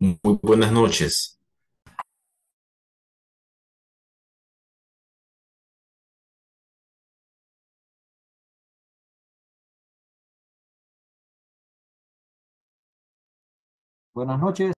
Muy buenas noches. Buenas noches.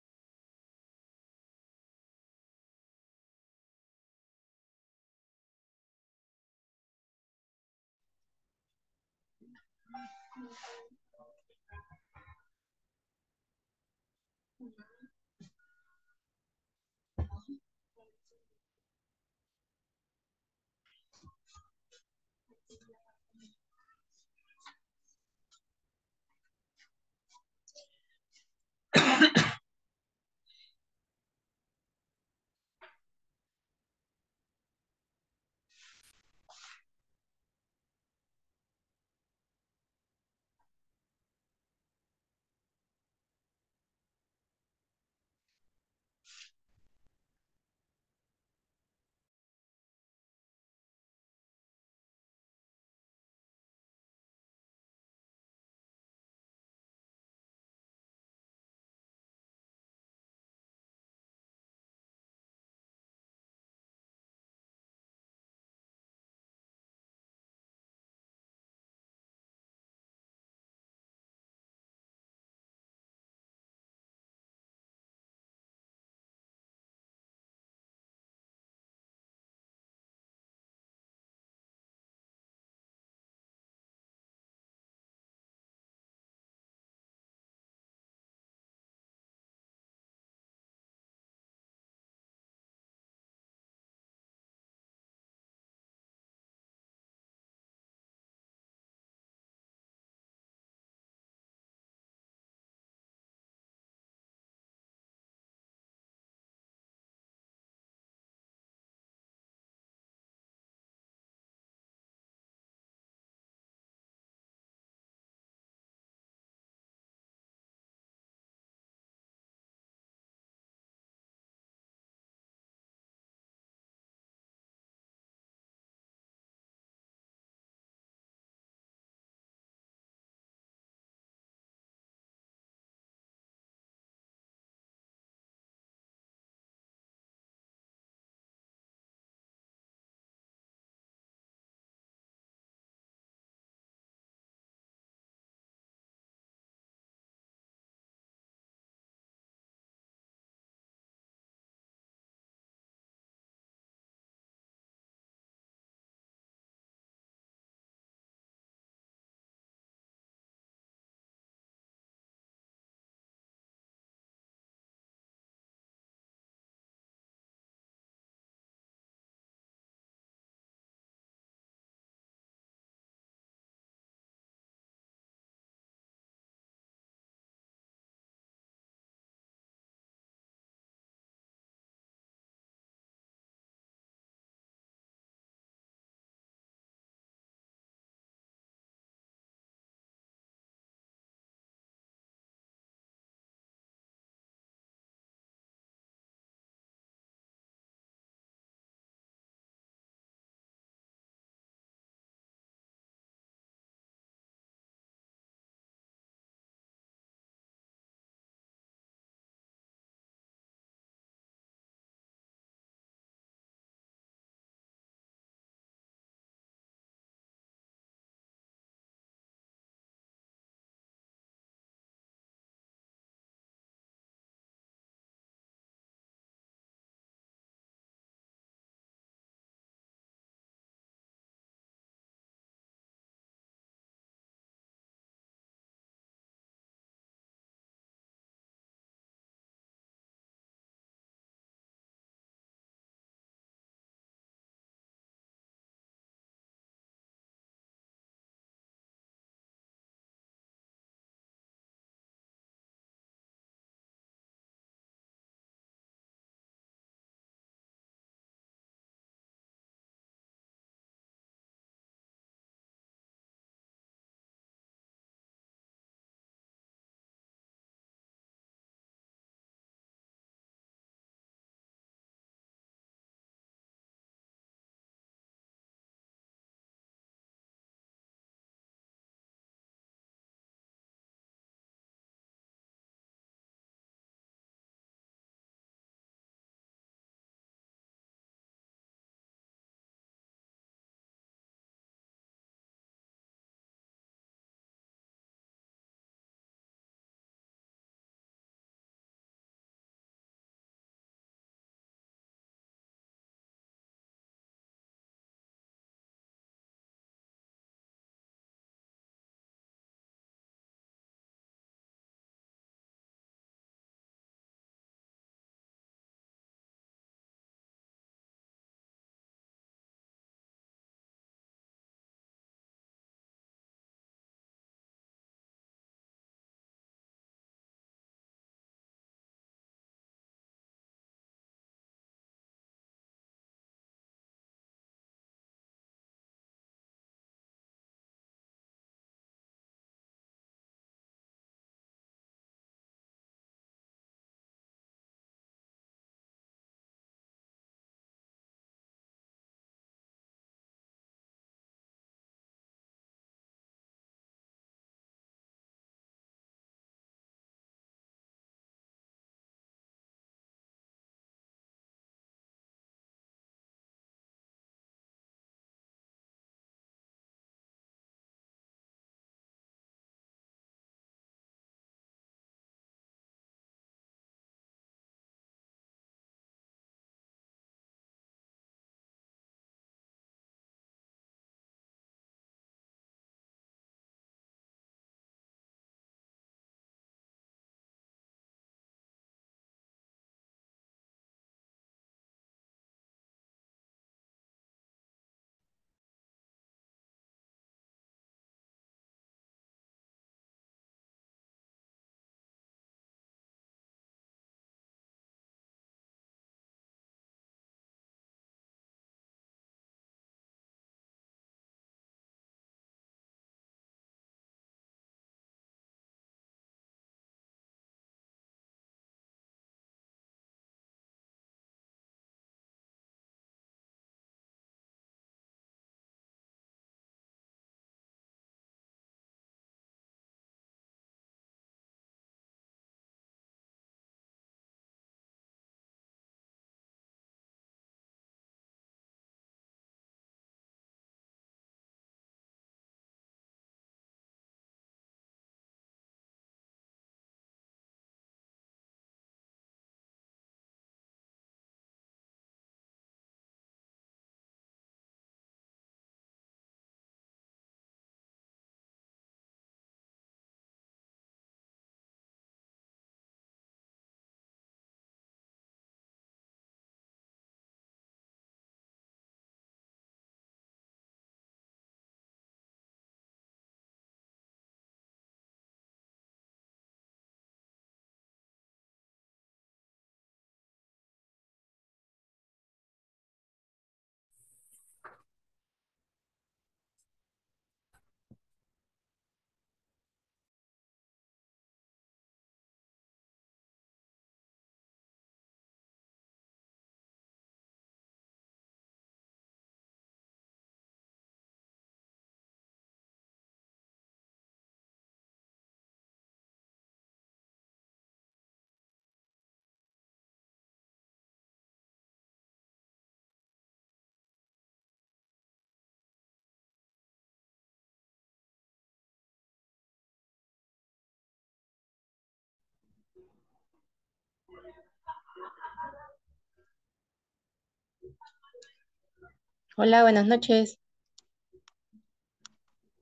Hola, buenas noches.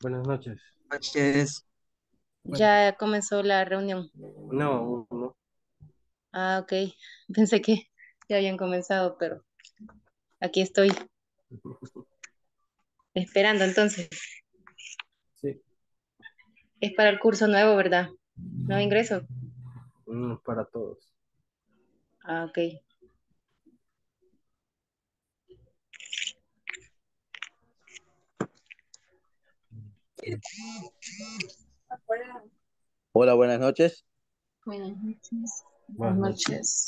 Buenas noches. noches. Ya comenzó la reunión. No, no. Ah, ok. Pensé que ya habían comenzado, pero aquí estoy esperando entonces. Sí, Es para el curso nuevo, ¿verdad? Nuevo ingreso. mm, para todos. Ah, ok. Hola, buenas noches. Buenas noches. Buenas noches.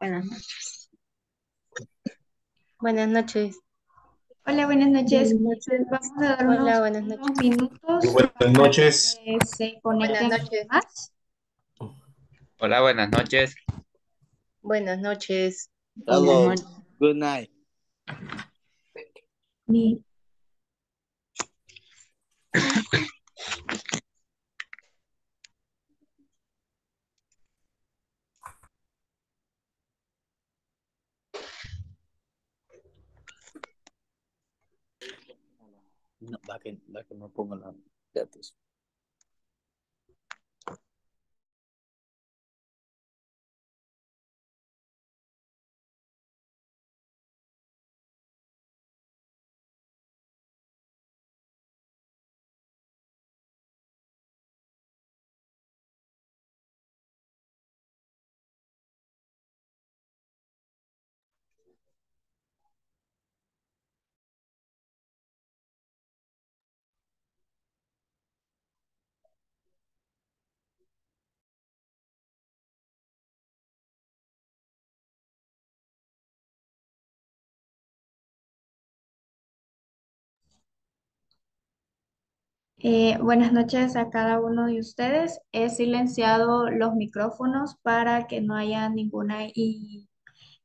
Buenas noches. Buenas noches. Hola, buenas noches. Buenas noches. Vamos a dar Hola, unos, buenas unos noches. minutos Muy buenas para noches. que se conecten Buenas noches. más. Hola, buenas noches. Buenas noches. Hello. Good night. Mi- No, va que, va que me pongo la datos. Eh, buenas noches a cada uno de ustedes. He silenciado los micrófonos para que no haya ninguna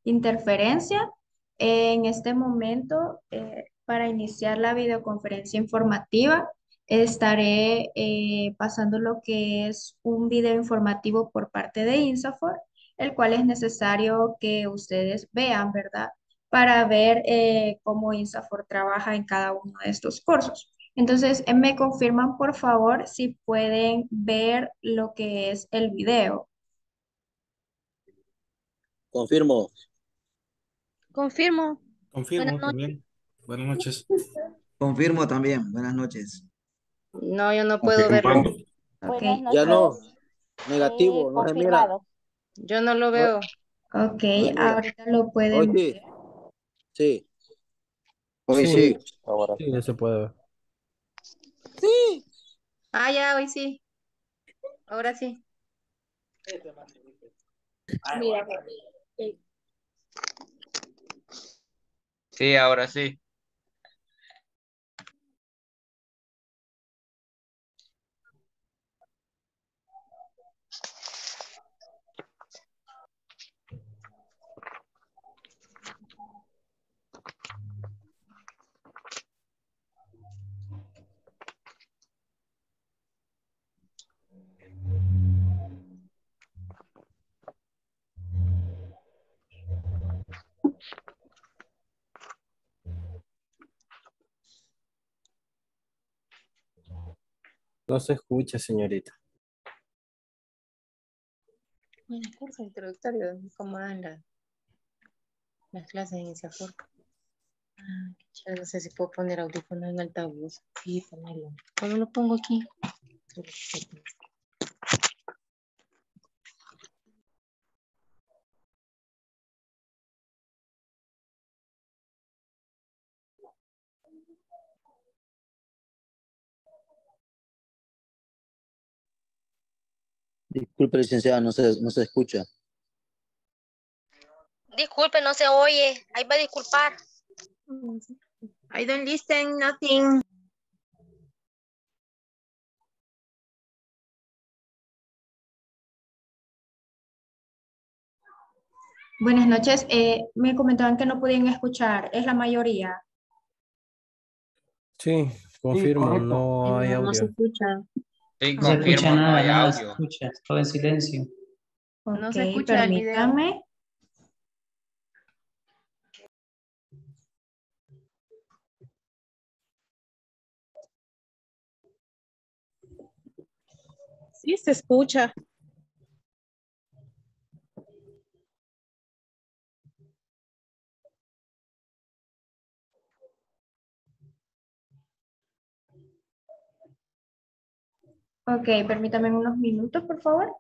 interferencia. En este momento, eh, para iniciar la videoconferencia informativa, estaré eh, pasando lo que es un video informativo por parte de INSAFOR, el cual es necesario que ustedes vean, ¿verdad? Para ver cómo INSAFOR trabaja en cada uno de estos cursos. Entonces, eh, me confirman, por favor, si pueden ver lo que es el video. Confirmo. Confirmo. Confirmo Buenas noches. también. Buenas noches. Confirmo también. Buenas noches. No, yo no puedo verlo. Confirmando. Ok, Ya no. Negativo, no se mira. Yo no lo veo. ok, mira. ahorita lo Hoy pueden sí. ver. Sí. Hoy sí. Ahora. Sí, ya se puede ver. Sí. Ah, ya, hoy sí. Ahora sí. Mira, Sí, ahora sí. No se escucha, señorita. El curso introductorio, ¿cómo dan la- las clases en Insafor? Ah, no sé si puedo poner audífonos en altavoz. Sí, ponerlo. ¿Cómo lo pongo aquí? Disculpe, licenciada, no se, no se escucha. Disculpe, no se oye. Ahí va a disculpar. I don't listen nothing. Buenas noches. Eh, me comentaban que no podían escuchar. Es la mayoría. Sí, confirmo, no hay No se audio. escucha. No se escucha nada, no nada se escucha, todo en silencio. Okay, no se escucha permítame. Sí, se escucha. Ok, permítame unos minutos, por favor.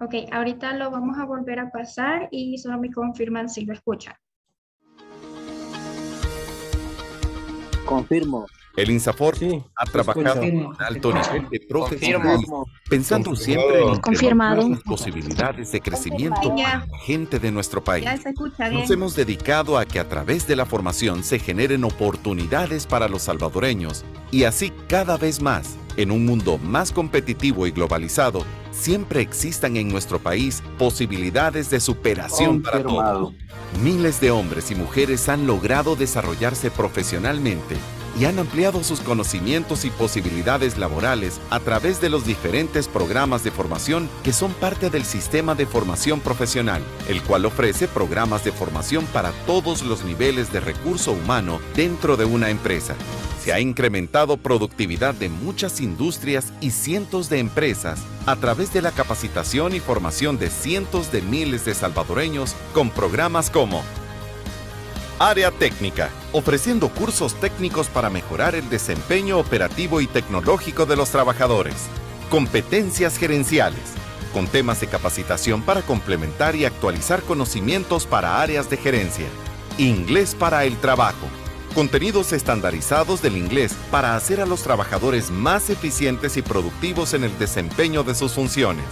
Ok, ahorita lo vamos a volver a pasar y solo me confirman si lo escuchan. Confirmo. El INSAFOR Sí, ha trabajado con alto nivel de profesionalismo, pensando siempre en Confirmado. las posibilidades de crecimiento para la gente de nuestro país. Ya se escucha bien. Nos hemos dedicado a que a través de la formación se generen oportunidades para los salvadoreños y así cada vez más, en un mundo más competitivo y globalizado, siempre existan en nuestro país posibilidades de superación para todos. Miles de hombres y mujeres han logrado desarrollarse profesionalmente y han ampliado sus conocimientos y posibilidades laborales a través de los diferentes programas de formación que son parte del sistema de formación profesional, el cual ofrece programas de formación para todos los niveles de recurso humano dentro de una empresa. Se ha incrementado productividad de muchas industrias y cientos de empresas a través de la capacitación y formación de cientos de miles de salvadoreños con programas como Área técnica, ofreciendo cursos técnicos para mejorar el desempeño operativo y tecnológico de los trabajadores. Competencias gerenciales, con temas de capacitación para complementar y actualizar conocimientos para áreas de gerencia. Inglés para el trabajo. Contenidos estandarizados del inglés para hacer a los trabajadores más eficientes y productivos en el desempeño de sus funciones.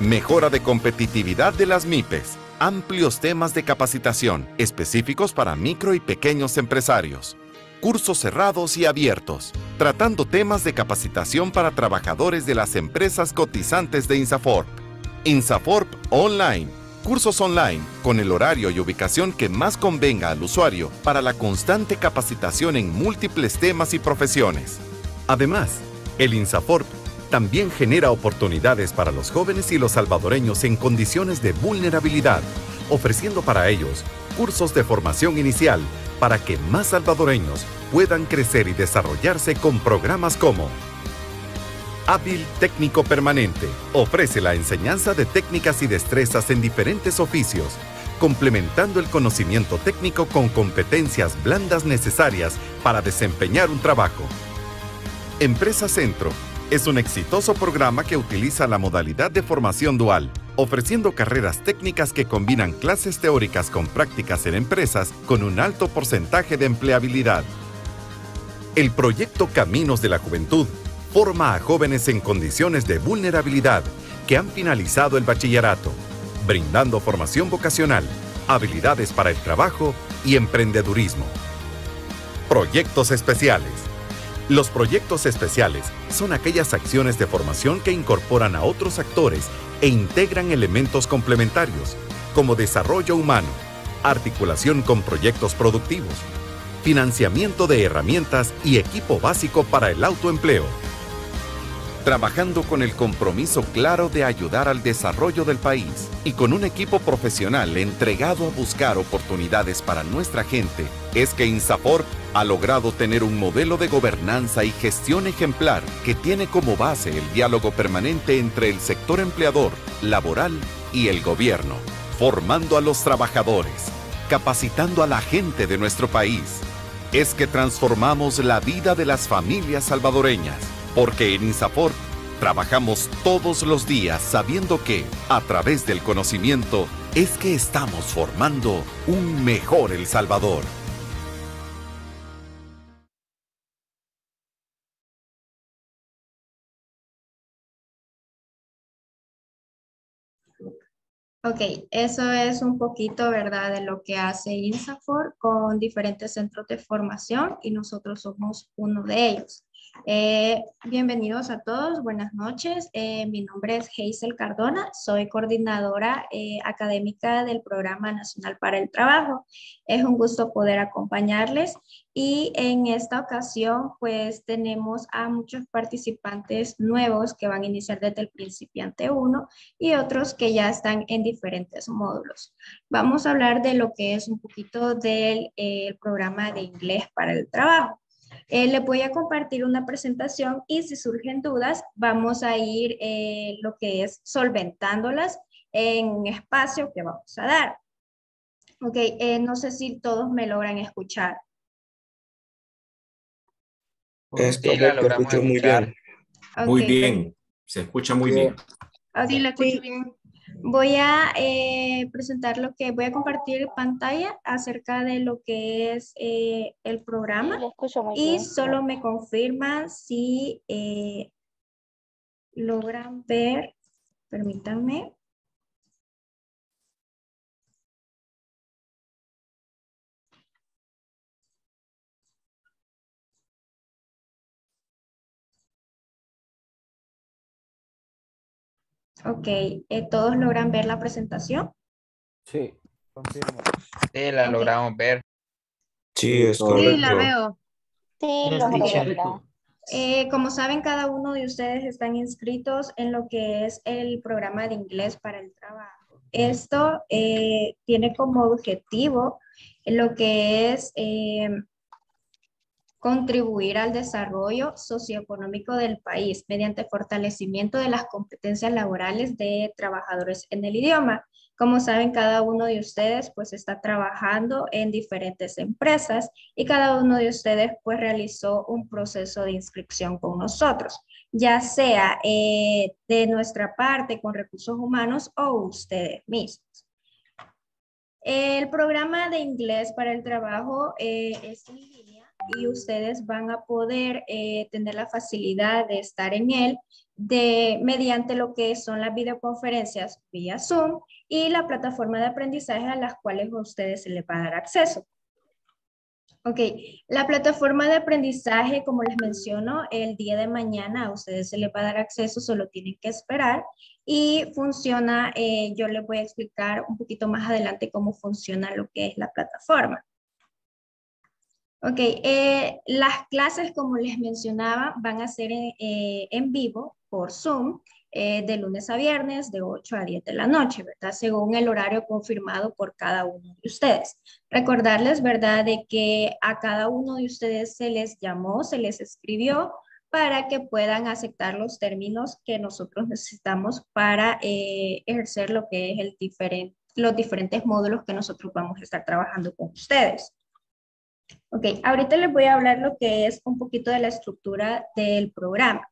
Mejora de competitividad de las MIPES. Amplios temas de capacitación específicos para micro y pequeños empresarios. Cursos cerrados y abiertos, tratando temas de capacitación para trabajadores de las empresas cotizantes de Insaforp. Insaforp Online. Cursos online con el horario y ubicación que más convenga al usuario para la constante capacitación en múltiples temas y profesiones. Además, el Insaforp también genera oportunidades para los jóvenes y los salvadoreños en condiciones de vulnerabilidad, ofreciendo para ellos cursos de formación inicial para que más salvadoreños puedan crecer y desarrollarse con programas como Hábil Técnico Permanente. Ofrece la enseñanza de técnicas y destrezas en diferentes oficios, complementando el conocimiento técnico con competencias blandas necesarias para desempeñar un trabajo. Empresa Centro es un exitoso programa que utiliza la modalidad de formación dual, ofreciendo carreras técnicas que combinan clases teóricas con prácticas en empresas con un alto porcentaje de empleabilidad. El proyecto Caminos de la Juventud forma a jóvenes en condiciones de vulnerabilidad que han finalizado el bachillerato, brindando formación vocacional, habilidades para el trabajo y emprendedurismo. Proyectos especiales. Los proyectos especiales son aquellas acciones de formación que incorporan a otros actores e integran elementos complementarios, como desarrollo humano, articulación con proyectos productivos, financiamiento de herramientas y equipo básico para el autoempleo. Trabajando con el compromiso claro de ayudar al desarrollo del país y con un equipo profesional entregado a buscar oportunidades para nuestra gente, es que Insafor ha logrado tener un modelo de gobernanza y gestión ejemplar que tiene como base el diálogo permanente entre el sector empleador, laboral y el gobierno, formando a los trabajadores, capacitando a la gente de nuestro país. Es que transformamos la vida de las familias salvadoreñas, porque en INSAFOR trabajamos todos los días sabiendo que, a través del conocimiento, es que estamos formando un mejor El Salvador. Ok, eso es un poquito, ¿verdad?, de lo que hace INSAFOR con diferentes centros de formación y nosotros somos uno de ellos. Eh, bienvenidos a todos, buenas noches. Eh, mi nombre es Hazel Cardona, soy coordinadora eh, académica del Programa Nacional para el Trabajo. Es un gusto poder acompañarles y en esta ocasión pues tenemos a muchos participantes nuevos que van a iniciar desde el principiante 1 y otros que ya están en diferentes módulos. Vamos a hablar de lo que es un poquito del programa de inglés para el trabajo. Eh, le voy a compartir una presentación y si surgen dudas, vamos a ir eh, lo que es solventándolas en un espacio que vamos a dar. Ok, eh, no sé si todos me logran escuchar. Esto sí, escucho muy bien. Muy bien, se escucha muy bien. sí, la escucho bien. Voy a eh, presentar lo que voy a compartir pantalla acerca de lo que es eh, el programa y solo me confirma si eh, logran ver, permítanme. Ok, eh, ¿todos logran ver la presentación? Sí, confirmo. Sí, la logramos ver. Sí, es correcto. Sí, la veo. Sí, lo eh, como saben, cada uno de ustedes están inscritos en lo que es el programa de inglés para el trabajo. Esto eh, tiene como objetivo lo que es contribuir al desarrollo socioeconómico del país mediante fortalecimiento de las competencias laborales de trabajadores en el idioma. Como saben, cada uno de ustedes pues está trabajando en diferentes empresas y cada uno de ustedes pues realizó un proceso de inscripción con nosotros, ya sea eh, de nuestra parte con recursos humanos o ustedes mismos. El programa de inglés para el trabajo eh, es línea y ustedes van a poder eh, tener la facilidad de estar en él de, mediante lo que son las videoconferencias vía Zoom y la plataforma de aprendizaje a las cuales a ustedes se les va a dar acceso. Ok, la plataforma de aprendizaje, como les menciono, el día de mañana a ustedes se les va a dar acceso, solo tienen que esperar y funciona, eh, yo les voy a explicar un poquito más adelante cómo funciona lo que es la plataforma. Ok, eh, las clases, como les mencionaba, van a ser eh, en vivo por Zoom eh, de lunes a viernes de 8 a 10 de la noche, ¿verdad? Según el horario confirmado por cada uno de ustedes. Recordarles, ¿verdad?, de que a cada uno de ustedes se les llamó, se les escribió para que puedan aceptar los términos que nosotros necesitamos para ejercer lo que es el diferente, los diferentes módulos que nosotros vamos a estar trabajando con ustedes. Ok, ahorita les voy a hablar lo que es un poquito de la estructura del programa.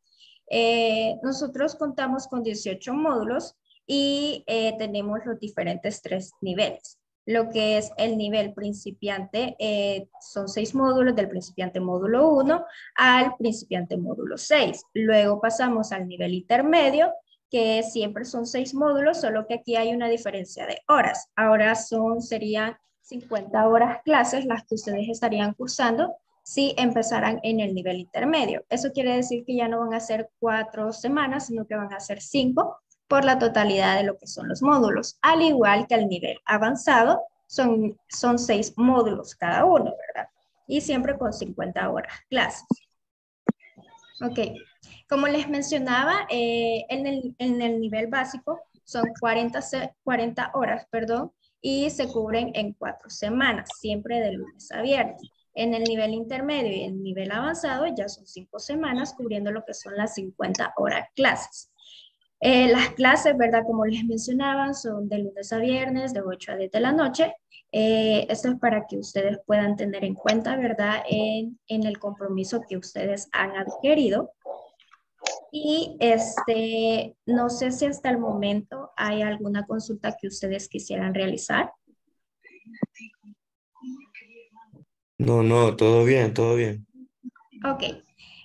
Eh, nosotros contamos con 18 módulos y eh, tenemos los diferentes tres niveles. Lo que es el nivel principiante eh, son seis módulos, del principiante módulo 1 al principiante módulo 6. Luego pasamos al nivel intermedio, que siempre son seis módulos, solo que aquí hay una diferencia de horas. Ahora son, serían 50 horas clases las que ustedes estarían cursando si empezaran en el nivel intermedio. Eso quiere decir que ya no van a ser cuatro semanas, sino que van a ser cinco por la totalidad de lo que son los módulos, al igual que el nivel avanzado, son, son seis módulos cada uno, ¿verdad? Y siempre con 50 horas clases. Ok, como les mencionaba, eh, en, el, en, el, nivel básico son 40, 40 horas, perdón, y se cubren en cuatro semanas, siempre de lunes a viernes. En el nivel intermedio y el nivel avanzado ya son cinco semanas cubriendo lo que son las 50 horas clases. Eh, las clases, ¿verdad? Como les mencionaba, son de lunes a viernes, de 8 a 10 de la noche. Eh, esto es para que ustedes puedan tener en cuenta, ¿verdad? En el compromiso que ustedes han adquirido y este, no sé si hasta el momento hay alguna consulta que ustedes quisieran realizar. No, no, todo bien, todo bien. Ok.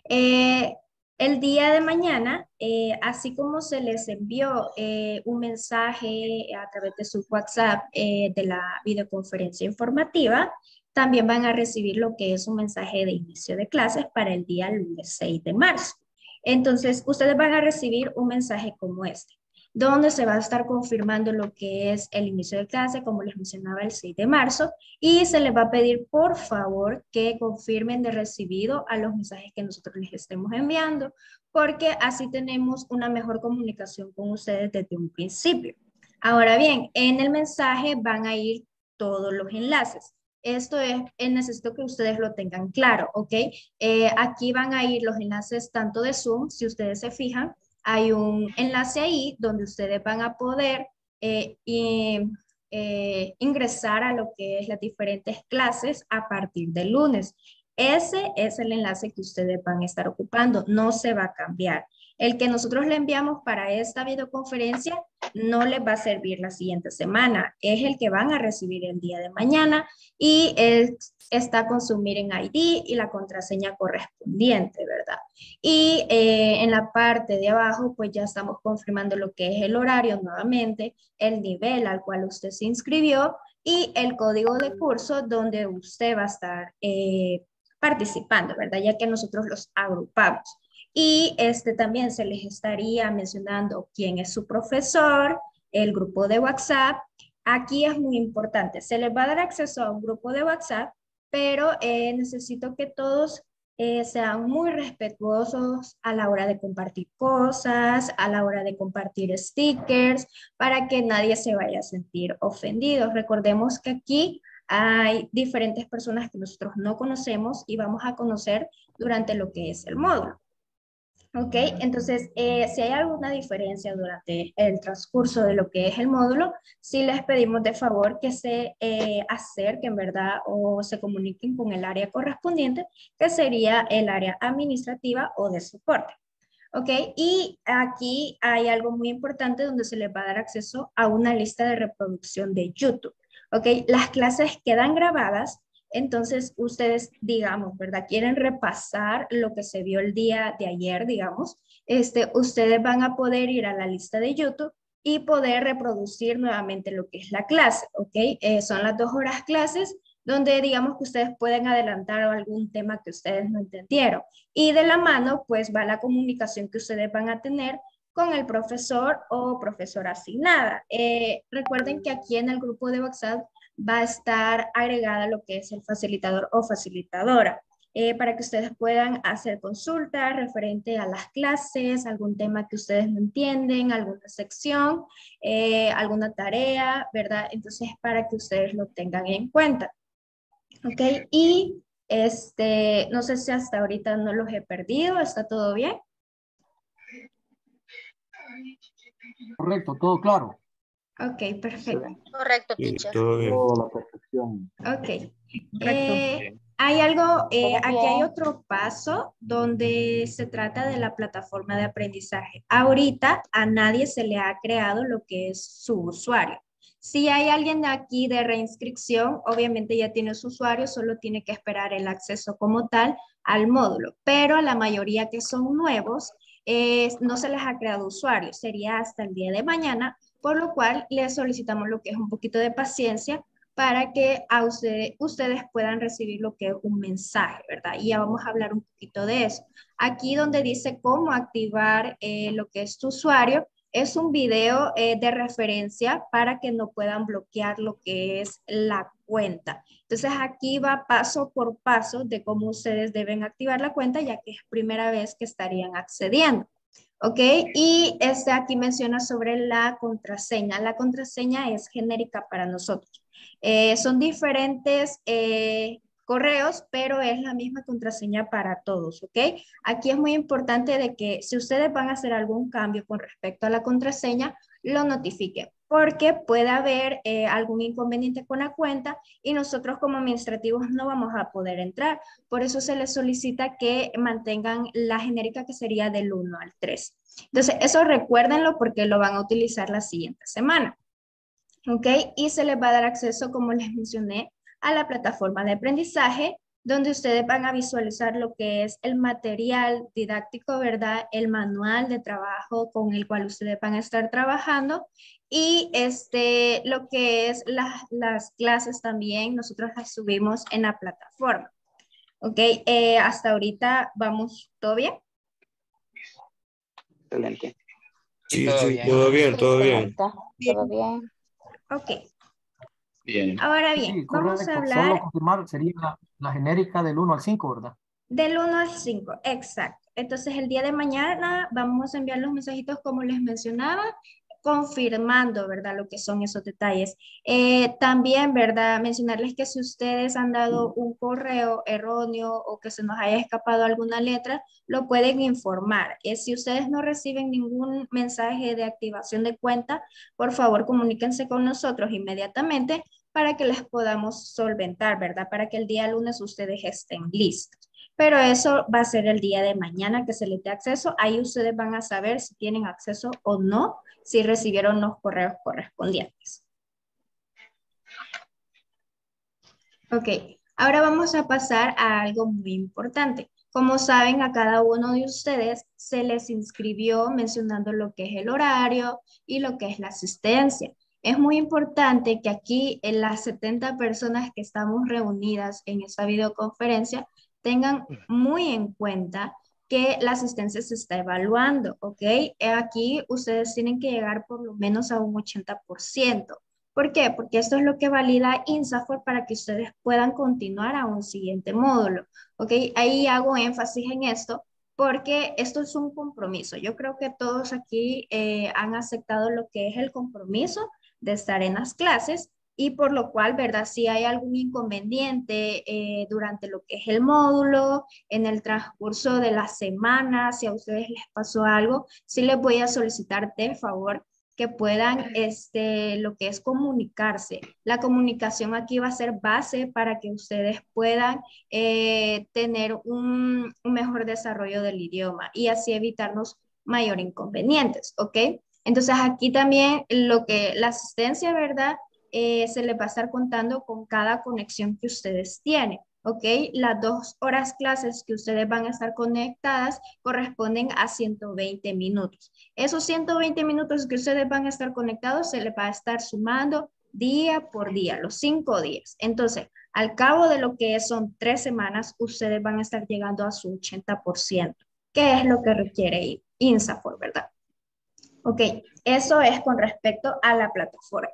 Eh, El día de mañana, eh, así como se les envió eh, un mensaje a través de su WhatsApp de la videoconferencia informativa, también van a recibir lo que es un mensaje de inicio de clases para el día lunes 6 de marzo. Entonces, ustedes van a recibir un mensaje como este donde se va a estar confirmando lo que es el inicio de clase, como les mencionaba, el 6 de marzo, y se les va a pedir, por favor, que confirmen de recibido a los mensajes que nosotros les estemos enviando, porque así tenemos una mejor comunicación con ustedes desde un principio. Ahora bien, en el mensaje van a ir todos los enlaces. Esto es, necesito que ustedes lo tengan claro, ¿ok? Eh, aquí van a ir los enlaces tanto de Zoom, si ustedes se fijan, hay un enlace ahí donde ustedes van a poder eh, eh, ingresar a lo que es las diferentes clases a partir del lunes. Ese es el enlace que ustedes van a estar ocupando, no se va a cambiar. El que nosotros le enviamos para esta videoconferencia no les va a servir la siguiente semana, es el que van a recibir el día de mañana y está con su Miren ID y la contraseña correspondiente, ¿verdad? Y eh, en la parte de abajo, pues ya estamos confirmando lo que es el horario nuevamente, el nivel al cual usted se inscribió y el código de curso donde usted va a estar eh, participando, ¿verdad? Ya que nosotros los agrupamos. Y este también se les estaría mencionando quién es su profesor, el grupo de WhatsApp. Aquí es muy importante, se les va a dar acceso a un grupo de WhatsApp, pero eh, necesito que todos eh, sean muy respetuosos a la hora de compartir cosas, a la hora de compartir stickers, para que nadie se vaya a sentir ofendido. Recordemos que aquí hay diferentes personas que nosotros no conocemos y vamos a conocer durante lo que es el módulo. ¿Ok? Entonces, eh, si hay alguna diferencia durante el transcurso de lo que es el módulo, sí les pedimos de favor que se eh, acerquen, ¿verdad? O se comuniquen con el área correspondiente, que sería el área administrativa o de soporte. ¿Ok? Y aquí hay algo muy importante donde se les va a dar acceso a una lista de reproducción de YouTube. ¿Ok? Las clases quedan grabadas entonces, ustedes, digamos, ¿verdad? Quieren repasar lo que se vio el día de ayer, digamos. Este, ustedes van a poder ir a la lista de YouTube y poder reproducir nuevamente lo que es la clase, ¿ok? Eh, son las dos horas clases donde digamos que ustedes pueden adelantar algún tema que ustedes no entendieron. Y de la mano, pues va la comunicación que ustedes van a tener con el profesor o profesora asignada. Eh, recuerden que aquí en el grupo de WhatsApp va a estar agregada lo que es el facilitador o facilitadora. Eh, para que ustedes puedan hacer consultas referente a las clases, algún tema que ustedes no entienden, alguna sección, eh, alguna tarea, ¿verdad? Entonces, para que ustedes lo tengan en cuenta. ¿Ok? Y este, no sé si hasta ahorita no los he perdido, ¿está todo bien? Correcto, todo claro. Ok, perfecto. Correcto, teacher. Ok. Eh, hay algo, eh, aquí hay otro paso donde se trata de la plataforma de aprendizaje. Ahorita a nadie se le ha creado lo que es su usuario. Si hay alguien de aquí de reinscripción, obviamente ya tiene su usuario, solo tiene que esperar el acceso como tal al módulo. Pero a la mayoría que son nuevos, eh, no se les ha creado usuario. Sería hasta el día de mañana por lo cual les solicitamos lo que es un poquito de paciencia para que a ustedes puedan recibir lo que es un mensaje, ¿verdad? Y ya vamos a hablar un poquito de eso. Aquí donde dice cómo activar eh, lo que es tu usuario, es un video eh, de referencia para que no puedan bloquear lo que es la cuenta. Entonces aquí va paso por paso de cómo ustedes deben activar la cuenta, ya que es primera vez que estarían accediendo. ¿Ok? Y este aquí menciona sobre la contraseña. La contraseña es genérica para nosotros. Eh, son diferentes eh, correos, pero es la misma contraseña para todos, ¿ok? Aquí es muy importante de que si ustedes van a hacer algún cambio con respecto a la contraseña, lo notifiquen porque puede haber eh, algún inconveniente con la cuenta y nosotros como administrativos no vamos a poder entrar. Por eso se les solicita que mantengan la genérica que sería del 1 al 3. Entonces, eso recuérdenlo porque lo van a utilizar la siguiente semana. ¿Ok? Y se les va a dar acceso, como les mencioné, a la plataforma de aprendizaje donde ustedes van a visualizar lo que es el material didáctico, ¿verdad? El manual de trabajo con el cual ustedes van a estar trabajando y este, lo que es las clases también, nosotros las subimos en la plataforma. ¿Ok? Eh, hasta ahorita vamos, ¿todo bien? Excelente. Sí, todo, bien. todo bien, todo bien. Todo bien. Ok. Bien. Ahora bien, vamos a hablar... Solo confirmar, sería la, genérica del 1 al 5, ¿verdad? Del 1 al 5, exacto. Entonces, el día de mañana vamos a enviar los mensajitos como les mencionaba confirmando, ¿verdad? Lo que son esos detalles. Eh, también, ¿verdad? Mencionarles que si ustedes han dado un correo erróneo o que se nos haya escapado alguna letra, lo pueden informar. Eh, si ustedes no reciben ningún mensaje de activación de cuenta, por favor, comuníquense con nosotros inmediatamente para que les podamos solventar, ¿verdad? Para que el día lunes ustedes estén listos pero eso va a ser el día de mañana que se les dé acceso. Ahí ustedes van a saber si tienen acceso o no, si recibieron los correos correspondientes. Ok, ahora vamos a pasar a algo muy importante. Como saben, a cada uno de ustedes se les inscribió mencionando lo que es el horario y lo que es la asistencia. Es muy importante que aquí en las 70 personas que estamos reunidas en esta videoconferencia tengan muy en cuenta que la asistencia se está evaluando, ¿ok? Aquí ustedes tienen que llegar por lo menos a un 80%. ¿Por qué? Porque esto es lo que valida INSAFOR para que ustedes puedan continuar a un siguiente módulo, ¿ok? Ahí hago énfasis en esto porque esto es un compromiso. Yo creo que todos aquí eh, han aceptado lo que es el compromiso de estar en las clases y por lo cual, ¿verdad? Si hay algún inconveniente eh, durante lo que es el módulo, en el transcurso de la semana, si a ustedes les pasó algo, sí les voy a solicitar de favor que puedan, este, lo que es comunicarse. La comunicación aquí va a ser base para que ustedes puedan eh, tener un, un mejor desarrollo del idioma y así evitarnos mayor inconvenientes, ¿ok? Entonces aquí también lo que la asistencia, ¿verdad? Eh, se les va a estar contando con cada conexión que ustedes tienen. ¿ok? Las dos horas clases que ustedes van a estar conectadas corresponden a 120 minutos. Esos 120 minutos que ustedes van a estar conectados se les va a estar sumando día por día, los cinco días. Entonces, al cabo de lo que son tres semanas, ustedes van a estar llegando a su 80%, que es lo que requiere INSAFOR, ¿verdad? Ok, eso es con respecto a la plataforma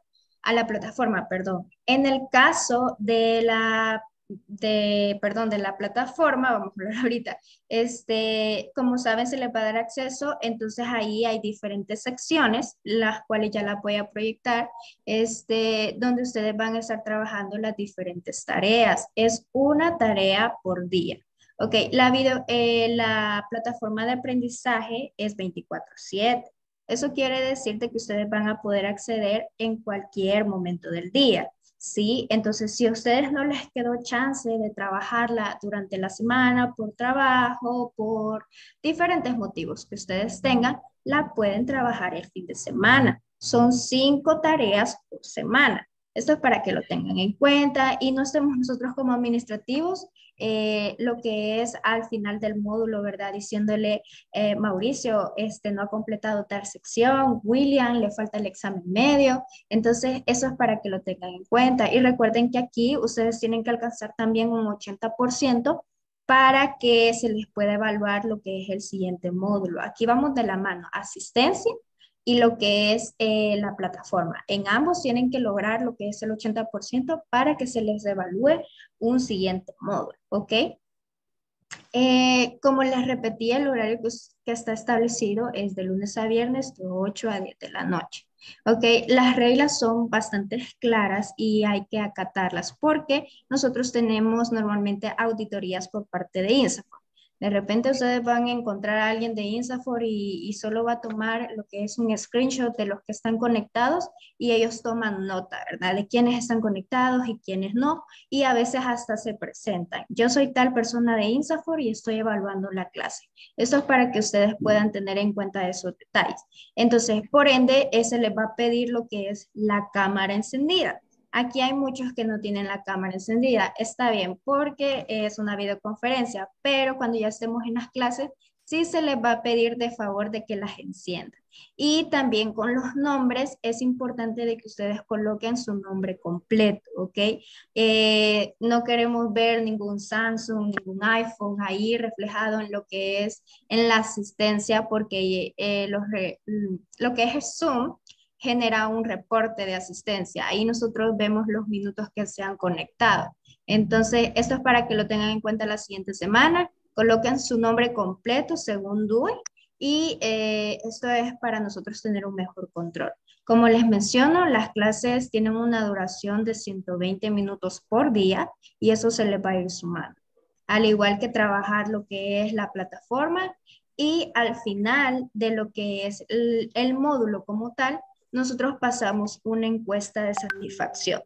a la plataforma, perdón. En el caso de la de, perdón, de la plataforma, vamos a hablar ahorita, este, como saben, se les va a dar acceso, entonces ahí hay diferentes secciones, las cuales ya las voy a proyectar, este, donde ustedes van a estar trabajando las diferentes tareas. Es una tarea por día. Ok, la, video, eh, la plataforma de aprendizaje es 24/7. Eso quiere decirte que ustedes van a poder acceder en cualquier momento del día. ¿sí? Entonces, si a ustedes no les quedó chance de trabajarla durante la semana por trabajo, por diferentes motivos que ustedes tengan, la pueden trabajar el fin de semana. Son cinco tareas por semana. Esto es para que lo tengan en cuenta y no estemos nosotros como administrativos eh, lo que es al final del módulo, ¿verdad? Diciéndole, eh, Mauricio, este no ha completado tal sección, William, le falta el examen medio. Entonces, eso es para que lo tengan en cuenta. Y recuerden que aquí ustedes tienen que alcanzar también un 80% para que se les pueda evaluar lo que es el siguiente módulo. Aquí vamos de la mano, asistencia y lo que es eh, la plataforma. En ambos tienen que lograr lo que es el 80% para que se les evalúe un siguiente módulo, ¿ok? Eh, como les repetí, el horario que, que, está establecido es de lunes a viernes de 8 a 10 de la noche. ¿ok? Las reglas son bastante claras y hay que acatarlas porque nosotros tenemos normalmente auditorías por parte de INSAFOR. De repente ustedes van a encontrar a alguien de Insafor y, solo va a tomar lo que es un screenshot de los que están conectados y ellos toman nota, ¿verdad? De quiénes están conectados y quiénes no. Y a veces hasta se presentan. Yo soy tal persona de Insafor y estoy evaluando la clase. Esto es para que ustedes puedan tener en cuenta esos detalles. Entonces, por ende, ese les va a pedir lo que es la cámara encendida. Aquí hay muchos que no tienen la cámara encendida. Está bien porque es una videoconferencia, pero cuando ya estemos en las clases, sí se les va a pedir de favor de que las enciendan. Y también con los nombres es importante de que ustedes coloquen su nombre completo, ¿ok? Eh, no queremos ver ningún Samsung, ningún iPhone ahí reflejado en lo que es en la asistencia porque eh, lo que es Zoom genera un reporte de asistencia. Ahí nosotros vemos los minutos que se han conectado. Entonces, esto es para que lo tengan en cuenta la siguiente semana Coloquen su nombre completo según DUI y eh, esto es para nosotros tener un mejor control. Como les menciono, las clases tienen una duración de 120 minutos por día y eso se les va a ir sumando. Al igual que trabajar lo que es la plataforma y al final de lo que es el módulo como tal, nosotros pasamos una encuesta de satisfacción.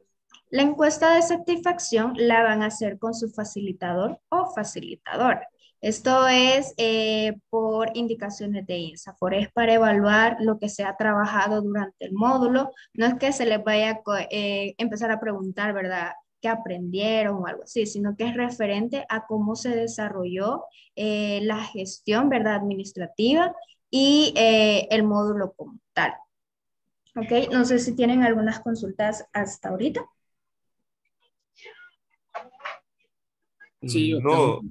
La encuesta de satisfacción la van a hacer con su facilitador o facilitadora. Esto es eh, por indicaciones de INSAFOR, es para evaluar lo que se ha trabajado durante el módulo. No es que se les vaya a eh, empezar a preguntar, ¿verdad? qué aprendieron o algo así, sino que es referente a cómo se desarrolló eh, la gestión, ¿verdad? Administrativa y el módulo como tal. ¿Ok? No sé si tienen algunas consultas hasta ahorita. Sí, no,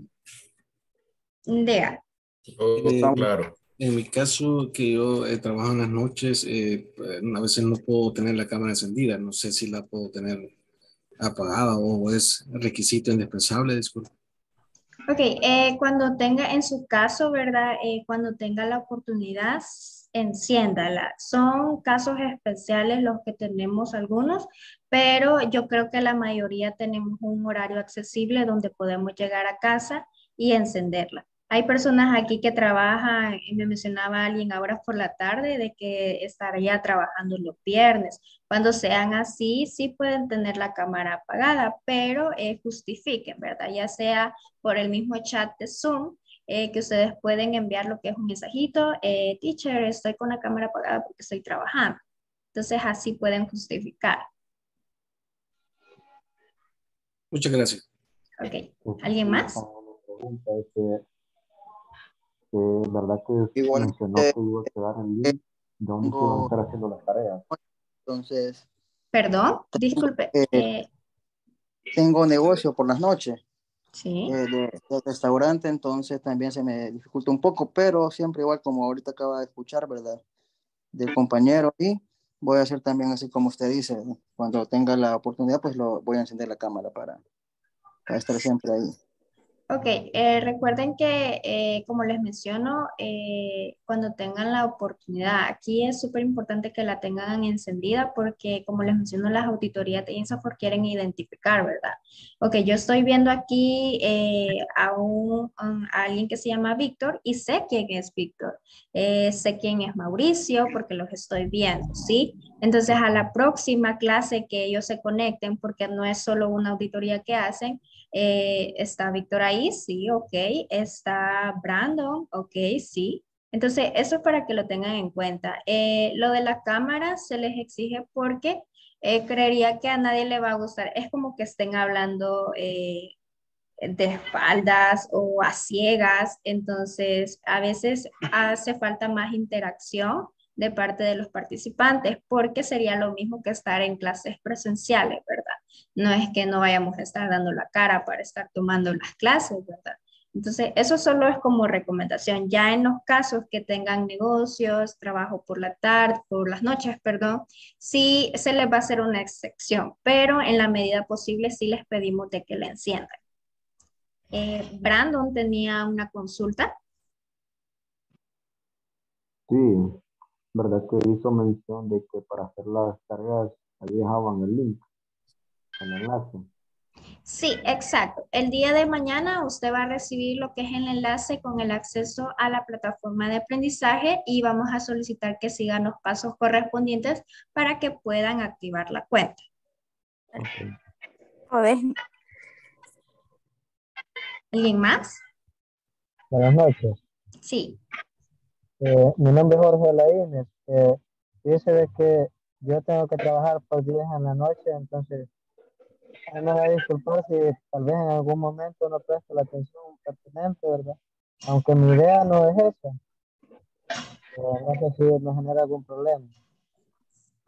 DEA. Eh, claro. En mi caso, que yo he trabajado en las noches, eh, a veces no puedo tener la cámara encendida. No sé si la puedo tener apagada o es requisito indispensable, disculpe. Ok, eh, cuando tenga, en su caso, ¿verdad? cuando tenga la oportunidad, enciéndala. Son casos especiales los que tenemos algunos, pero yo creo que la mayoría tenemos un horario accesible donde podemos llegar a casa y encenderla. Hay personas aquí que trabajan, me mencionaba alguien ahora por la tarde, de que estaría trabajando los viernes. Cuando sean así, sí pueden tener la cámara apagada, pero eh, justifiquen, ¿verdad? Ya sea por el mismo chat de Zoom, eh, que ustedes pueden enviar lo que es un mensajito, eh, teacher, estoy con la cámara apagada porque estoy trabajando. Entonces así pueden justificar. Muchas gracias. Ok. ¿Alguien más? que verdad que Igual, mencionó que iba a quedar en link donde iban a estar haciendo las tareas. Entonces. Perdón, disculpe. Eh, eh, tengo negocio por las noches. Sí. Eh, de, de, restaurante, entonces también se me dificulta un poco, pero siempre igual como ahorita acaba de escuchar, ¿verdad? Del compañero y voy a hacer también así como usted dice, cuando tenga la oportunidad, pues lo voy a encender la cámara para, para estar siempre ahí. Ok, eh, recuerden que, eh, como les menciono, eh, cuando tengan la oportunidad, aquí es súper importante que la tengan encendida porque, como les menciono, las auditorías de INSAFOR quieren identificar, ¿verdad? Ok, yo estoy viendo aquí a, un, a alguien que se llama Víctor y sé quién es Víctor. sé quién es Mauricio porque los estoy viendo, ¿sí? Entonces, a la próxima clase que ellos se conecten, porque no es solo una auditoría que hacen, eh, está Víctor ahí, sí, ok. Está Brandon, ok, sí. Entonces, eso es para que lo tengan en cuenta. Eh, lo de la cámara se les exige porque eh, creería que a nadie le va a gustar. Es como que estén hablando de espaldas o a ciegas. Entonces, a veces hace falta más interacción de parte de los participantes, porque sería lo mismo que estar en clases presenciales, ¿verdad? No es que no vayamos a estar dando la cara para estar tomando las clases, ¿verdad? Entonces, eso solo es como recomendación. Ya en los casos que tengan negocios, trabajo por la tarde, por las noches, perdón, sí se les va a hacer una excepción, pero en la medida posible sí les pedimos de que la enciendan. Eh, Brandon tenía una consulta. Sí, ¿verdad? Que hizo mención de que para hacer las tareas ahí dejaban el link, el enlace. Sí, exacto. El día de mañana usted va a recibir lo que es el enlace con el acceso a la plataforma de aprendizaje y vamos a solicitar que sigan los pasos correspondientes para que puedan activar la cuenta. ¿Alguien más? Buenas noches. Sí. Eh, mi nombre es Jorge Laínez. Eh, dice de que yo tengo que trabajar por días en la noche, entonces me voy a disculpar si tal vez en algún momento no presto la atención pertinente, ¿verdad? Aunque mi idea no es esa. no sé si me genera algún problema.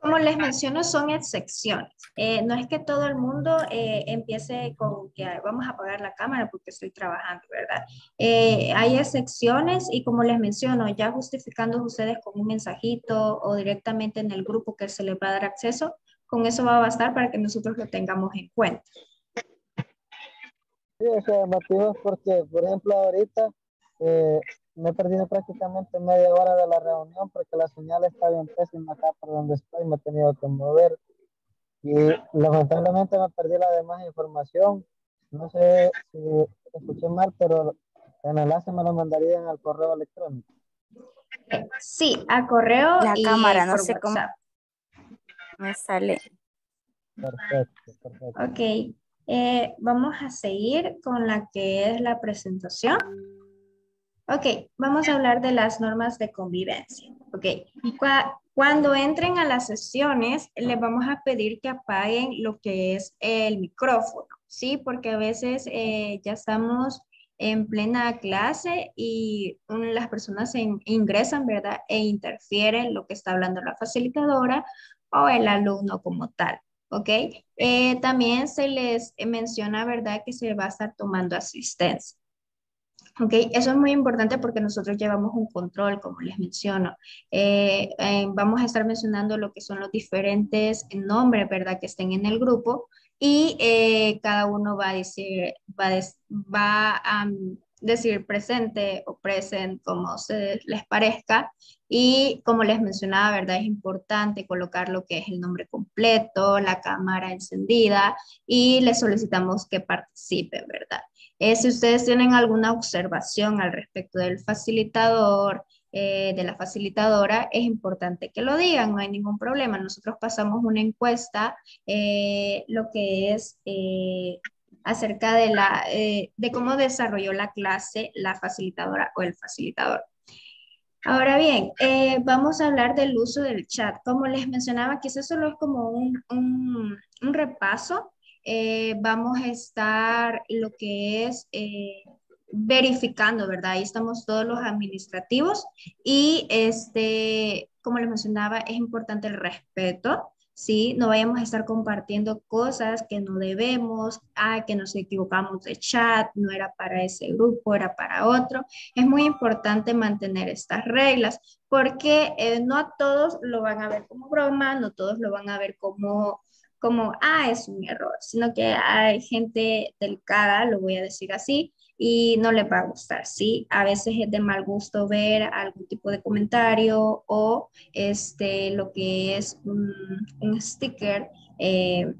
Como les menciono, son excepciones. Eh, no es que todo el mundo eh, empiece con que vamos a apagar la cámara porque estoy trabajando, ¿verdad? Eh, hay excepciones y como les menciono, ya justificando ustedes con un mensajito o directamente en el grupo que se les va a dar acceso, con eso va a bastar para que nosotros lo tengamos en cuenta. Sí, o sea, motivos porque, por ejemplo, ahorita me he perdido prácticamente media hora de la reunión porque la señal está bien pésima acá por donde estoy, me he tenido que mover. Y lamentablemente me perdí la demás información. No sé si escuché mal, pero el enlace me lo mandarían al correo electrónico. Sí, al correo. La cámara, no sé cómo me sale. Perfecto, perfecto. Ok, eh, vamos a seguir con la que es la presentación. Ok, vamos a hablar de las normas de convivencia. Ok, cuando entren a las sesiones, les vamos a pedir que apaguen lo que es el micrófono, ¿sí? Porque a veces eh, ya estamos en plena clase y las personas ingresan, ¿verdad? E interfieren lo que está hablando la facilitadora o el alumno como tal. ¿ok? Eh, también se les menciona, ¿verdad? Que se va a estar tomando asistencia. Ok, eso es muy importante porque nosotros llevamos un control, como les menciono. Eh, eh, vamos a estar mencionando lo que son los diferentes nombres, ¿verdad? Que estén en el grupo y eh, cada uno va a decir, va, va a mm, decir presente o present, como se les parezca. Y como les mencionaba, ¿verdad? Es importante colocar lo que es el nombre completo, la cámara encendida y les solicitamos que participen, ¿verdad? Eh, si ustedes tienen alguna observación al respecto del facilitador, eh, de la facilitadora, es importante que lo digan, no hay ningún problema. Nosotros pasamos una encuesta, eh, lo que es acerca de, la, de cómo desarrolló la clase la facilitadora o el facilitador. Ahora bien, vamos a hablar del uso del chat. Como les mencionaba, quizás solo es como un, un, un repaso eh, vamos a estar lo que es eh, verificando, ¿verdad? Ahí estamos todos los administrativos y este, como les mencionaba, es importante el respeto. ¿sí? No vayamos a estar compartiendo cosas que no debemos, ah, que nos equivocamos de chat, no era para ese grupo, era para otro. Es muy importante mantener estas reglas porque eh, no a todos lo van a ver como broma, no todos lo van a ver como como, ah, es un error, sino que hay gente delicada, lo voy a decir así, y no le va a gustar, ¿sí? A veces es de mal gusto ver algún tipo de comentario o este, lo que es un, sticker eh,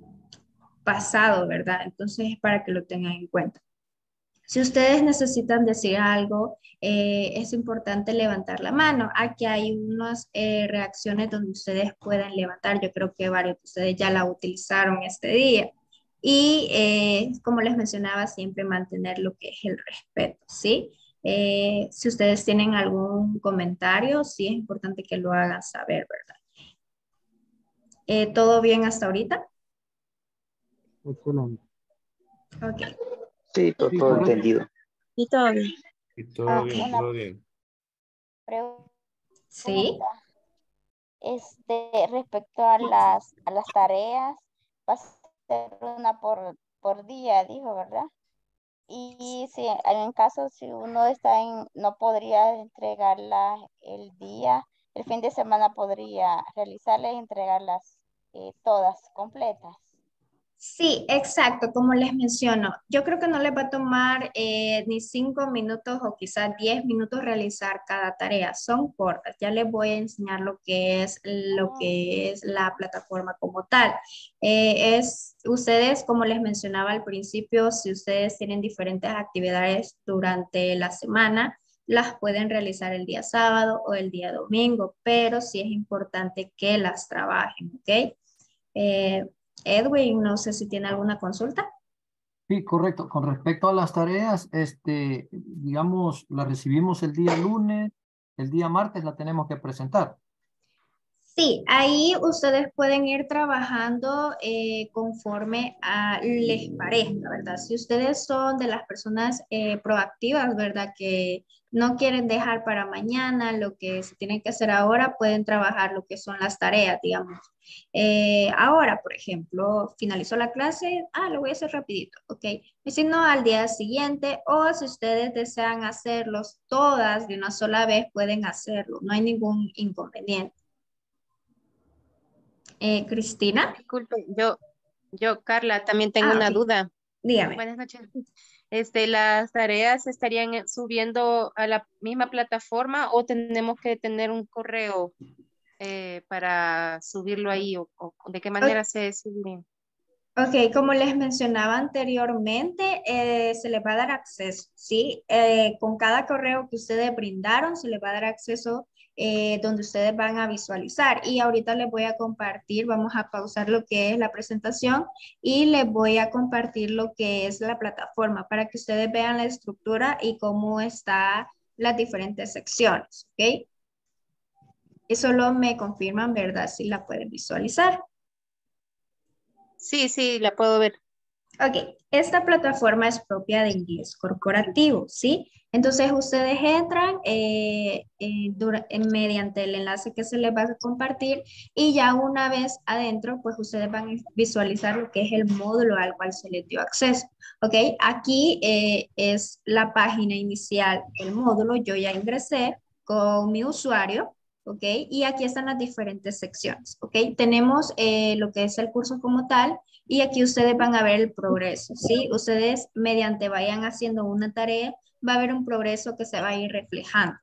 pasado, ¿verdad? Entonces, es para que lo tengan en cuenta. Si ustedes necesitan decir algo, eh, es importante levantar la mano. Aquí hay unas eh, reacciones donde ustedes pueden levantar. Yo creo que varios de ustedes ya la utilizaron este día. Y eh, como les mencionaba, siempre mantener lo que es el respeto, ¿sí? si ustedes tienen algún comentario, sí es importante que lo hagan saber, ¿verdad? ¿Todo bien hasta ahorita? Excelente. Ok. Sí, todo, entendido. Y todo bien. Y todo bien, todo bien. Sí. Este, respecto a las, a las tareas, va a ser una por, por día, dijo, ¿verdad? Y si en caso si uno está en, no podría entregarla el día, el fin de semana podría realizarla y entregarlas eh, todas completas. Sí, exacto, como les menciono, yo creo que no les va a tomar eh, ni cinco minutos o quizás diez minutos realizar cada tarea, son cortas, ya les voy a enseñar lo que es, lo que es la plataforma como tal. Eh, es, ustedes, como les mencionaba al principio, si ustedes tienen diferentes actividades durante la semana, las pueden realizar el día sábado o el día domingo, pero sí es importante que las trabajen, ¿ok? Eh, Edwin, no sé si tiene alguna consulta. Sí, correcto. Con respecto a las tareas, este, digamos, la recibimos el día lunes, el día martes la tenemos que presentar. Sí, ahí ustedes pueden ir trabajando eh, conforme a les parezca, ¿verdad? Si ustedes son de las personas eh, proactivas, ¿verdad? Que no quieren dejar para mañana lo que se tiene que hacer ahora, pueden trabajar lo que son las tareas, digamos. Eh, ahora, por ejemplo, finalizó la clase, ah, lo voy a hacer rapidito, ¿ok? Y si no, al día siguiente, o si ustedes desean hacerlos todas de una sola vez, pueden hacerlo, no hay ningún inconveniente. Eh, Cristina. Disculpe, yo, yo, Carla, también tengo Ah, una duda. Dígame. Buenas noches. Este, ¿las tareas estarían subiendo a la misma plataforma o tenemos que tener un correo eh, para subirlo ahí o, o de qué manera se sube? Ok, como les mencionaba anteriormente, eh, se les va a dar acceso, ¿sí? Eh, con cada correo que ustedes brindaron, se les va a dar acceso eh, donde ustedes van a visualizar. Y ahorita les voy a compartir, vamos a pausar lo que es la presentación y les voy a compartir lo que es la plataforma para que ustedes vean la estructura y cómo están las diferentes secciones, ¿ok? Y solo me confirman, ¿verdad? Si la pueden visualizar. Sí, sí, la puedo ver. Ok, esta plataforma es propia de inglés corporativo, ¿sí? Entonces ustedes entran eh, eh, dura- eh, mediante el enlace que se les va a compartir y ya una vez adentro, pues ustedes van a visualizar lo que es el módulo al cual se les dio acceso, ¿ok? Aquí eh, es la página inicial del módulo, yo ya ingresé con mi usuario, ¿ok? Y aquí están las diferentes secciones, ¿ok? Tenemos eh, lo que es el curso como tal y aquí ustedes van a ver el progreso, ¿sí? Ustedes mediante vayan haciendo una tarea, va a haber un progreso que se va a ir reflejando.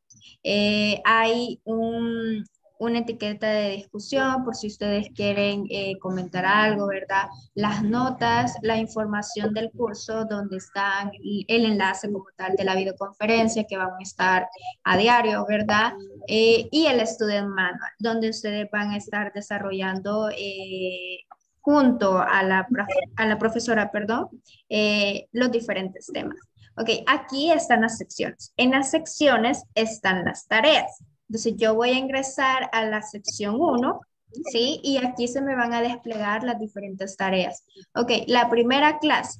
Eh, hay un- una etiqueta de discusión por si ustedes quieren eh, comentar algo, ¿verdad? Las notas, la información del curso, donde están el enlace como tal de la videoconferencia que van a estar a diario, ¿verdad? Eh, y el Student Manual, donde ustedes van a estar desarrollando eh, junto a la, a la profesora, perdón, los diferentes temas. Ok, aquí están las secciones. En las secciones están las tareas. Entonces yo voy a ingresar a la sección 1, ¿sí? Y aquí se me van a desplegar las diferentes tareas. Ok, la primera clase.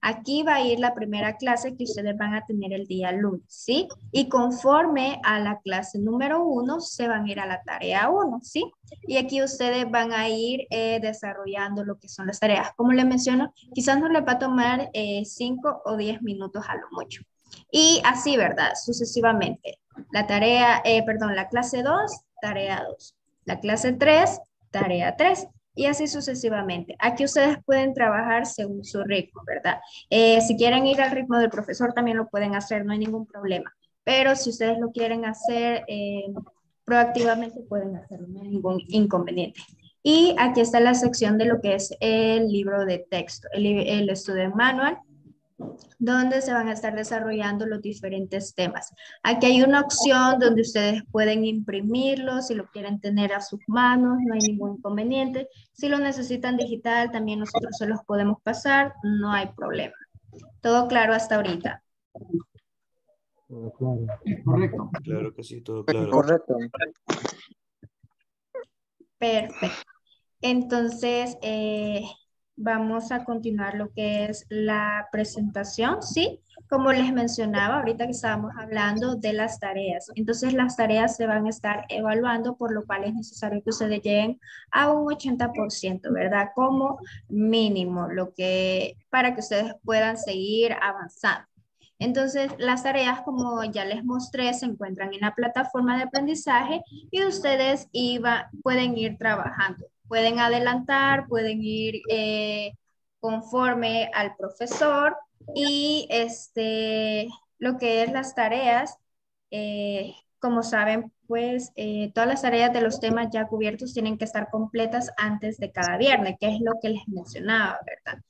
Aquí va a ir la primera clase que ustedes van a tener el día lunes, ¿sí? Y conforme a la clase número 1, se van a ir a la tarea 1, ¿sí? Y aquí ustedes van a ir eh, desarrollando lo que son las tareas. Como les menciono, quizás no les va a tomar 5 o 10 minutos a lo mucho. Y así, ¿verdad? Sucesivamente. La tarea, eh, perdón, la clase 2, tarea 2. La clase 3, tarea 3. Y así sucesivamente. Aquí ustedes pueden trabajar según su ritmo, ¿verdad? Eh, si quieren ir al ritmo del profesor, también lo pueden hacer, no hay ningún problema. Pero si ustedes lo quieren hacer eh, proactivamente, pueden hacerlo, no hay ningún inconveniente. Y aquí está la sección de lo que es el libro de texto, el, Student Manual, donde se van a estar desarrollando los diferentes temas. Aquí hay una opción donde ustedes pueden imprimirlo, si lo quieren tener a sus manos, no hay ningún inconveniente. Si lo necesitan digital, también nosotros se los podemos pasar, no hay problema. Todo claro hasta ahorita. Correcto. Claro que sí, todo claro. Correcto. Perfecto. Entonces, eh, vamos a continuar lo que es la presentación, ¿sí? Como les mencionaba, ahorita que estábamos hablando de las tareas. Entonces, las tareas se van a estar evaluando, por lo cual es necesario que ustedes lleguen a un 80%, ¿verdad? Como mínimo, lo que, para que ustedes puedan seguir avanzando. Entonces, las tareas, como ya les mostré, se encuentran en la plataforma de aprendizaje y ustedes iba, pueden ir trabajando. Pueden adelantar, pueden ir eh, conforme al profesor y este, lo que es las tareas, eh, como saben, pues eh, todas las tareas de los temas ya cubiertos tienen que estar completas antes de cada viernes, que es lo que les mencionaba, ¿verdad?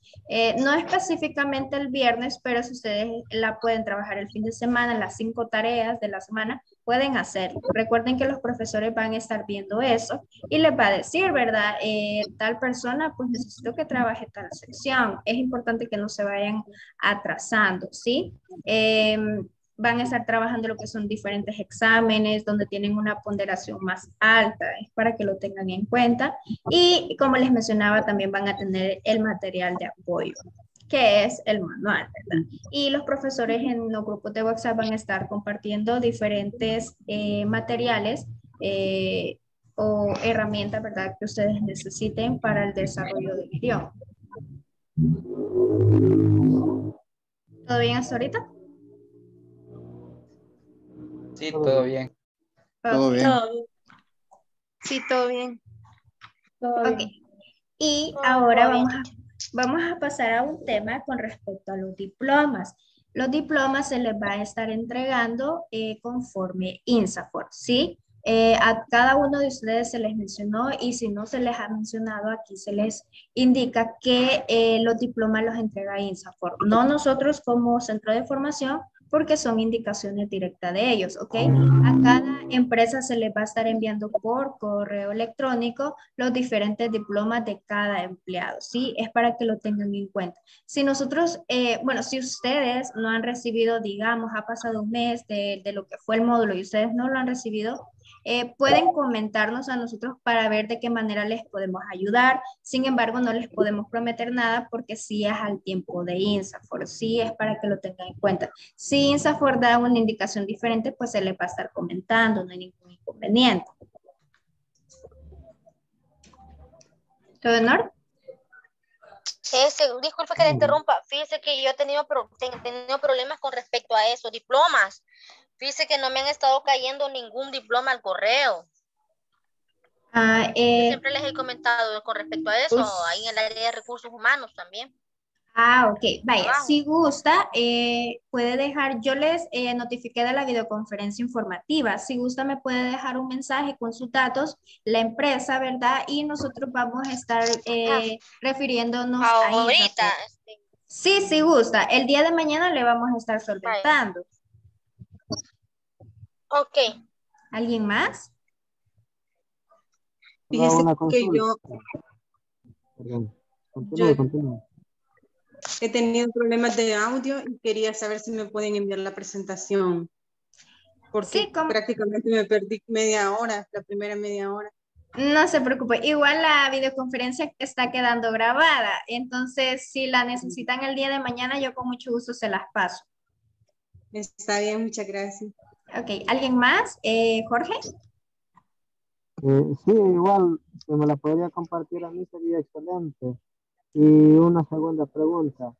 No específicamente el viernes, pero si ustedes la pueden trabajar el fin de semana, las cinco tareas de la semana, pueden hacerlo. Recuerden que los profesores van a estar viendo eso y les va a decir, ¿verdad? Eh, tal persona, pues necesito que trabaje tal sección. Es importante que no se vayan atrasando, ¿sí? Em, van a estar trabajando lo que son diferentes exámenes, donde tienen una ponderación más alta, es para que lo tengan en cuenta. Y como les mencionaba, también van a tener el material de apoyo que es el manual, ¿verdad? Y los profesores en los grupos de WhatsApp van a estar compartiendo diferentes eh, materiales eh, o herramientas, ¿verdad?, que ustedes necesiten para el desarrollo del idioma. ¿Todo bien hasta ahorita? Sí, todo bien. Todo bien. Sí, todo bien. ok. Y ahora vamos a, vamos a pasar a un tema con respecto a los diplomas. Los diplomas se les va a estar entregando eh, conforme INSAFOR, ¿sí? Eh, a cada uno de ustedes se les mencionó y si no se les ha mencionado, aquí se les indica que eh, los diplomas los entrega INSAFOR, no nosotros como centro de formación, porque son indicaciones directas de ellos, ¿ok? A cada empresa se les va a estar enviando por correo electrónico los diferentes diplomas de cada empleado, ¿sí? Es para que lo tengan en cuenta. Si nosotros, eh, bueno, si ustedes no han recibido, digamos, ha pasado un mes de, de lo que fue el módulo y ustedes no lo han recibido, eh, pueden comentarnos a nosotros para ver de qué manera les podemos ayudar. Sin embargo, no les podemos prometer nada porque sí es al tiempo de INSAFOR, sí es para que lo tengan en cuenta. Si INSAFOR da una indicación diferente, pues se le va a estar comentando, no hay ningún inconveniente. ¿Todo en orden? Ese, disculpe que le interrumpa. Fíjese que yo he tenido, he tenido problemas con respecto a eso, diplomas. Fíjese que no me han estado cayendo ningún diploma al correo. Ah, eh, siempre les he comentado con respecto a eso, pues ahí en el área de recursos humanos también. Ah, ok. Vaya, si gusta, eh, puede dejar, yo les eh, notifiqué de la videoconferencia informativa. Si gusta, me puede dejar un mensaje con sus datos, la empresa, ¿verdad? Y nosotros vamos a estar refiriéndonos a Ahorita. Sí, si gusta. El día de mañana le vamos a estar solventando. Ok. ¿Alguien más? Fíjese que yo, Perdón. Yo- Continúe, continúe. he tenido problemas de audio y quería saber si me pueden enviar la presentación. Porque prácticamente me perdí media hora, la primera media hora. No se preocupe, igual la videoconferencia está quedando grabada, entonces si la necesitan el día de mañana, yo con mucho gusto se las paso. Está bien, muchas gracias. Ok, ¿alguien más? Eh, Jorge. Eh, sí, igual, si me la podría compartir a mí sería excelente. Y una segunda pregunta.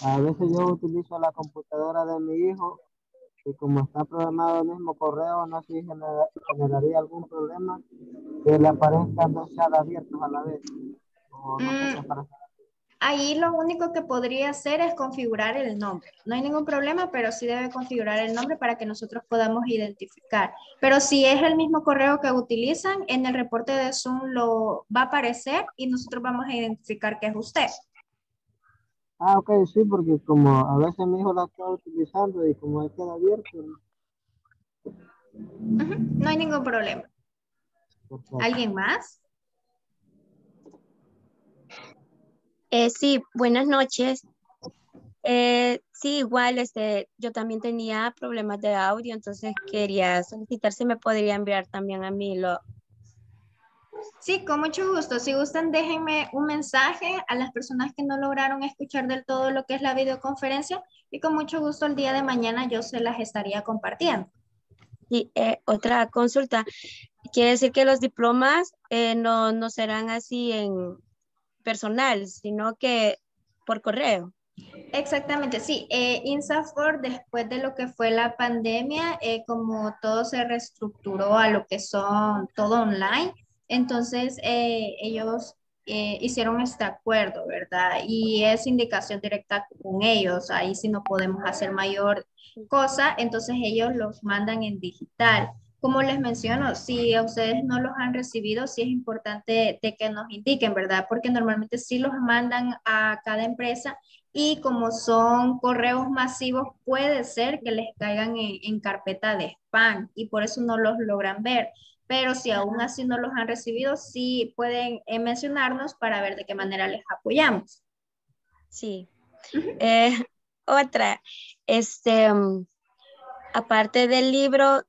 A veces yo utilizo la computadora de mi hijo y como está programado el mismo correo, no sé si genera- generaría algún problema que le aparezcan dos chats abiertos a la vez. O no sé si aparece. Ahí lo único que podría hacer es configurar el nombre. No hay ningún problema, pero sí debe configurar el nombre para que nosotros podamos identificar. Pero si es el mismo correo que utilizan, en el reporte de Zoom lo va a aparecer y nosotros vamos a identificar que es usted. Ah, ok, sí, porque como a veces mi hijo la está utilizando y como ahí queda abierto. Ujú, No hay ningún problema. ¿Alguien más? Eh, sí, buenas noches. Eh, sí, igual, este, yo también tenía problemas de audio, entonces quería solicitar si me podría enviar también a mí lo. Sí, con mucho gusto. Si gustan, déjenme un mensaje a las personas que no lograron escuchar del todo lo que es la videoconferencia y con mucho gusto el día de mañana yo se las estaría compartiendo. Y eh, otra consulta, quiere decir que los diplomas eh, no, no serán así en personal, sino que por correo. Exactamente, sí. Eh, INSAFOR, después de lo que fue la pandemia, eh, como todo se reestructuró a lo que son todo online, entonces eh, ellos eh, hicieron este acuerdo, ¿verdad? Y es indicación directa con ellos, ahí sí no podemos hacer mayor cosa, entonces ellos los mandan en digital. Como les menciono, si a ustedes no los han recibido, sí es importante de que nos indiquen, ¿verdad? Porque normalmente sí los mandan a cada empresa y como son correos masivos, puede ser que les caigan en, en carpeta de spam y por eso no los logran ver. Pero si aún así no los han recibido, sí pueden eh, mencionarnos para ver de qué manera les apoyamos. Sí. Eh, otra, este, mm, aparte del libro,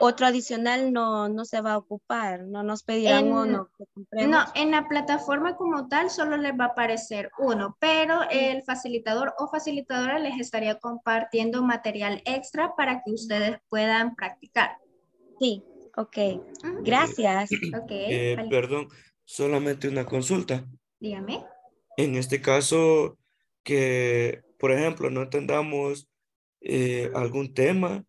otro adicional no, no se va a ocupar, no nos pedirán uno. no, en la plataforma como tal solo les va a aparecer uno, pero el facilitador o facilitadora les estaría compartiendo material extra para que ustedes puedan practicar. Sí, ok. Gracias. Eh, perdón, solamente una consulta. Dígame. En este caso, que, por ejemplo, no entendamos eh, algún tema,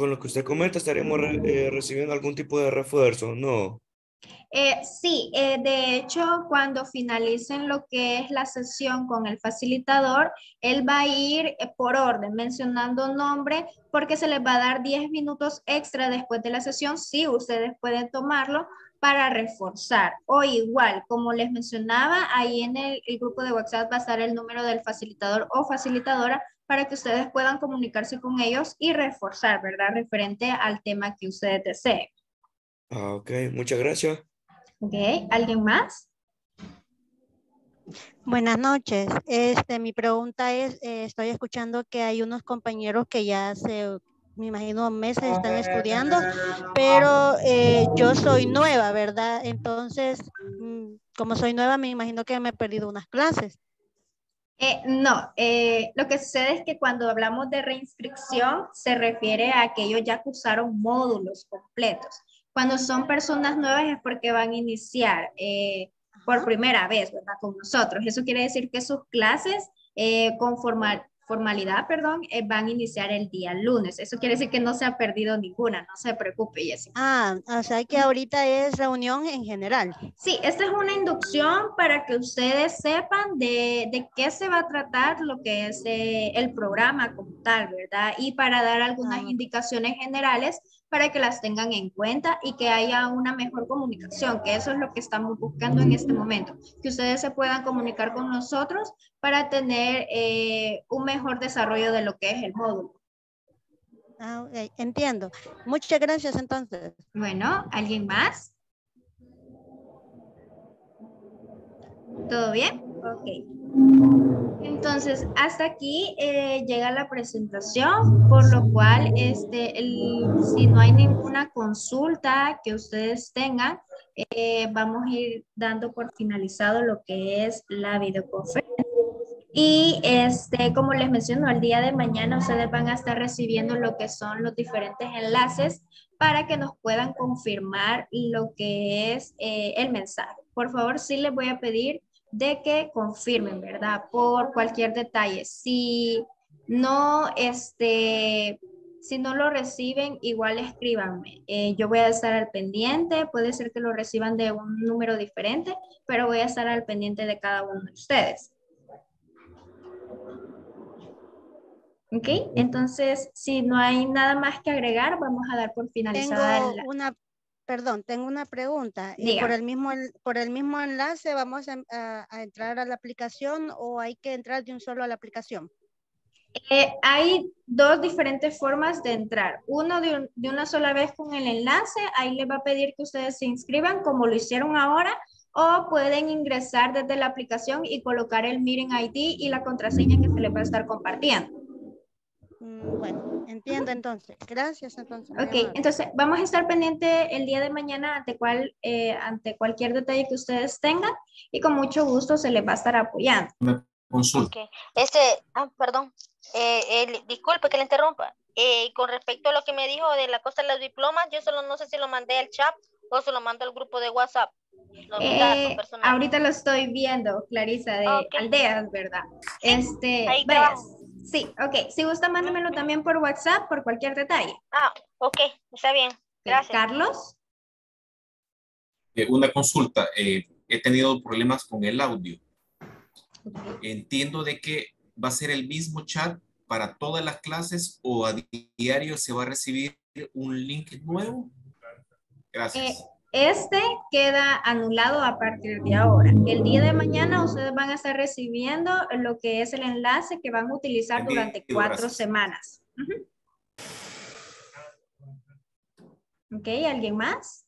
con lo que usted comenta, estaremos eh, recibiendo algún tipo de refuerzo, ¿no? Eh, sí, eh, de hecho, cuando finalicen lo que es la sesión con el facilitador, él va a ir por orden, mencionando nombre, porque se les va a dar 10 minutos extra después de la sesión, si ustedes pueden tomarlo para reforzar. O igual, como les mencionaba, ahí en el, el grupo de WhatsApp va a estar el número del facilitador o facilitadora para que ustedes puedan comunicarse con ellos y reforzar, ¿verdad? Referente al tema que ustedes deseen. Ah, ok, muchas gracias. Ok, ¿alguien más? Buenas noches. Este, mi pregunta es, eh, estoy escuchando que hay unos compañeros que ya hace, me imagino, meses están estudiando, pero eh, yo soy nueva, ¿verdad? Entonces, mm, como soy nueva, me imagino que me he perdido unas clases. Eh, no, eh, lo que sucede es que cuando hablamos de reinscripción se refiere a aquellos ya cursaron módulos completos. Cuando son personas nuevas es porque van a iniciar eh, por primera vez, ¿verdad? Con nosotros. Eso quiere decir que sus clases con formalidad, perdón, eh, van a iniciar el día lunes. Eso quiere decir que no se ha perdido ninguna, no se preocupe, Jessica. Ah, o sea que ahorita es reunión en general. Sí, esta es una inducción para que ustedes sepan de, de qué se va a tratar lo que es eh, el programa como tal, ¿verdad? Y para dar algunas ah. indicaciones generales para que las tengan en cuenta y que haya una mejor comunicación, que eso es lo que estamos buscando en este momento, que ustedes se puedan comunicar con nosotros para tener eh, un mejor desarrollo de lo que es el módulo. Ah, entiendo. Muchas gracias entonces. Bueno, ¿alguien más? ¿Todo bien? Ok. Entonces, hasta aquí eh, llega la presentación, por lo cual, este, si no hay ninguna consulta que ustedes tengan, eh, vamos a ir dando por finalizado lo que es la videoconferencia. Y este, como les menciono, el día de mañana ustedes van a estar recibiendo lo que son los diferentes enlaces para que nos puedan confirmar lo que es eh, el mensaje. Por favor, sí les voy a pedir de que confirmen, ¿verdad? Por cualquier detalle. Si no, este, si no lo reciben, igual escríbanme. Eh, yo voy a estar al pendiente, puede ser que lo reciban de un número diferente, pero voy a estar al pendiente de cada uno de ustedes. Ok, entonces si no hay nada más que agregar, vamos a dar por finalizada. Tengo una, perdón, tengo una pregunta. ¿Y por el mismo por el mismo enlace vamos a, entrar a la aplicación o hay que entrar de un solo a la aplicación? Eh, hay dos diferentes formas de entrar. Uno de, de, una sola vez con el enlace, ahí les va a pedir que ustedes se inscriban como lo hicieron ahora, o pueden ingresar desde la aplicación y colocar el Meeting ID y la contraseña que se les va a estar compartiendo. Mm, bueno, entiendo entonces. Gracias entonces. Ok, entonces vamos a estar pendiente el día de mañana ante, cual, eh, ante cualquier detalle que ustedes tengan y con mucho gusto se les va a estar apoyando. Okay. Este, ah, perdón, eh, disculpe que le interrumpa. Eh, con respecto a lo que me dijo de la cosa de los diplomas, yo solo no sé si lo mandé al chat o se lo mando al grupo de WhatsApp. ahorita lo estoy viendo, Clarisa, de Aldeas, ¿verdad? Este, ahí Sí, ok. Si gusta, mándemelo también por WhatsApp por cualquier detalle. Ah, ok, está bien. Gracias. Carlos. Eh, una consulta. Eh, he tenido problemas con el audio. Entiendo de que va a ser el mismo chat para todas las clases o a diario se va a recibir un link nuevo. Gracias. Eh, este queda anulado a partir de ahora. El día de mañana ustedes van a estar recibiendo lo que es el enlace que van a utilizar durante cuatro semanas. Ok, ¿alguien más?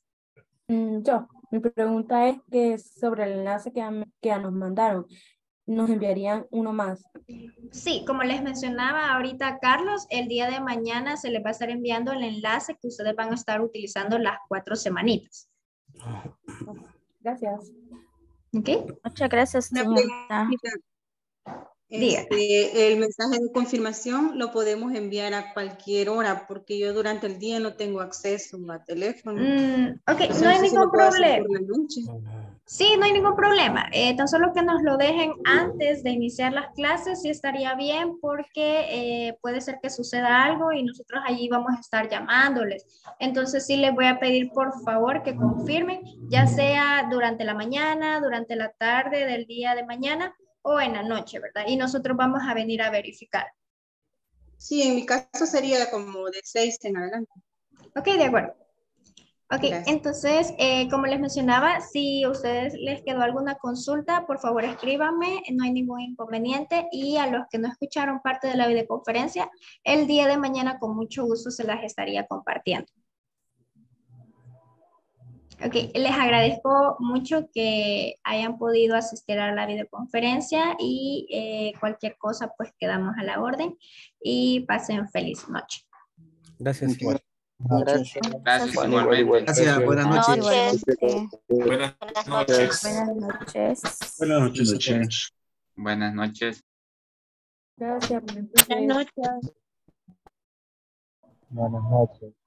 Mm, yo, mi pregunta es que sobre el enlace que, que nos mandaron. nos enviarían uno más. Sí, como les mencionaba ahorita Carlos, el día de mañana se les va a estar enviando el enlace que ustedes van a estar utilizando las cuatro semanitas. Gracias. ¿Ok? Muchas gracias, señorita. Este, el mensaje de confirmación lo podemos enviar a cualquier hora porque yo durante el día no tengo acceso a teléfono. Mm, ok, no hay ningún problema. Sí, no hay ningún problema. Eh, tan solo que nos lo dejen antes de iniciar las clases, sí estaría bien porque eh, puede ser que suceda algo y nosotros allí vamos a estar llamándoles. Entonces sí les voy a pedir por favor que confirmen, ya sea durante la mañana, durante la tarde del día de mañana o en la noche, ¿verdad? Y nosotros vamos a venir a verificar. Sí, en mi caso sería como de seis en adelante. Ok, de acuerdo. Ok, entonces, eh, como les mencionaba, si a ustedes les quedó alguna consulta, por favor escríbanme, no hay ningún inconveniente. Y a los que no escucharon parte de la videoconferencia, el día de mañana con mucho gusto se las estaría compartiendo. Ok, les agradezco mucho que hayan podido asistir a la videoconferencia y eh, cualquier cosa pues quedamos a la orden y pasen feliz noche. Gracias. Gracias. Gracias. Gracias. Buenas noches. Buenas noches. Buenas noches. Buenas noches. Buenas noches. Gracias. Buenas noches. Buenas noches.